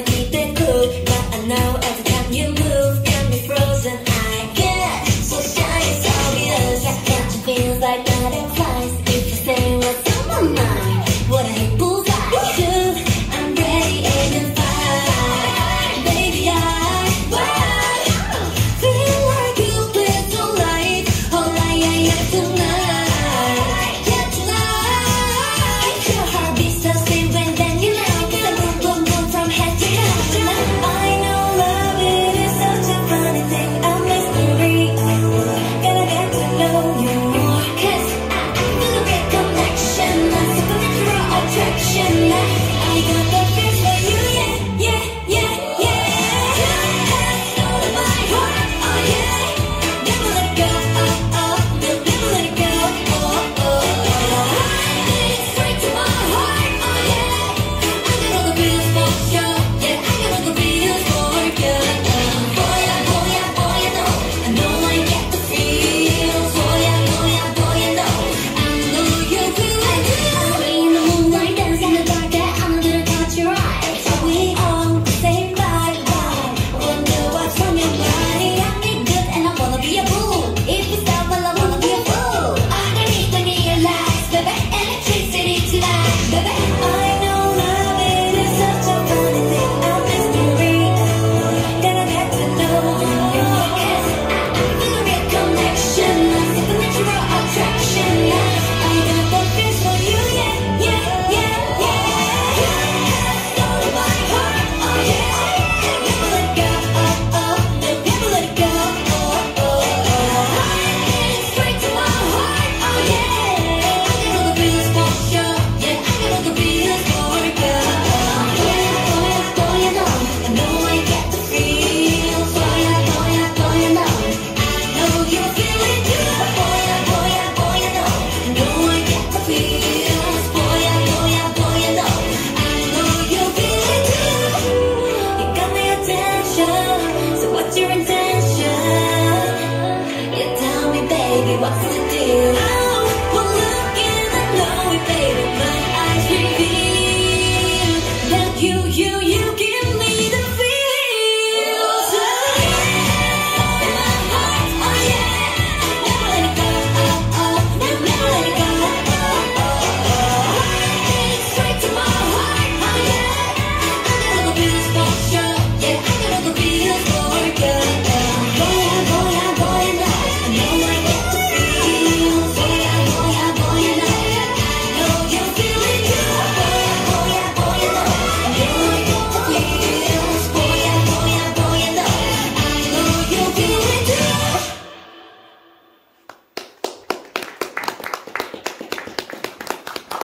aquí te You.